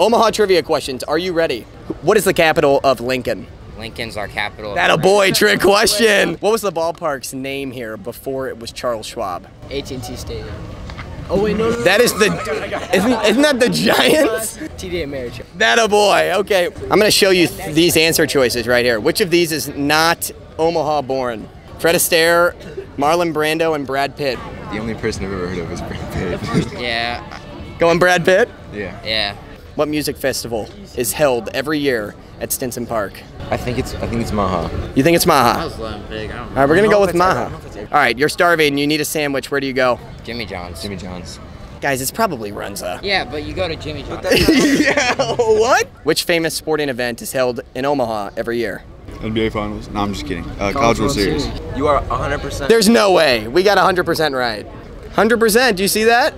Omaha trivia questions. Are you ready? What is the capital of Lincoln? Lincoln's our capital. That a boy trick question. What was the ballpark's name here before it was Charles Schwab? AT&T Stadium. Oh wait, no, no, no. That is the isn't, isn't that the Giants? TD Ameritrade. That a boy. Okay. I'm going to show you th- these answer choices right here. Which of these is not Omaha born? Fred Astaire, Marlon Brando, and Brad Pitt. The only person I've ever heard of is Brad Pitt. Yeah, Going Brad Pitt? yeah. yeah. What music festival is held every year at Stinson Park? I think it's I think it's Maha. You think it's Maha? was letting big. I don't All right, we're going to go with Maha. All right, you're starving. You need a sandwich. Where do you go? Jimmy John's. Jimmy John's. Guys, it's probably Runza. Yeah, but you go to Jimmy John's. yeah, what? Which famous sporting event is held in Omaha every year? NBA Finals. No, I'm just kidding. Uh, College World Series. You are 100%. There's no way. We got 100% right. 100%. Do you see that?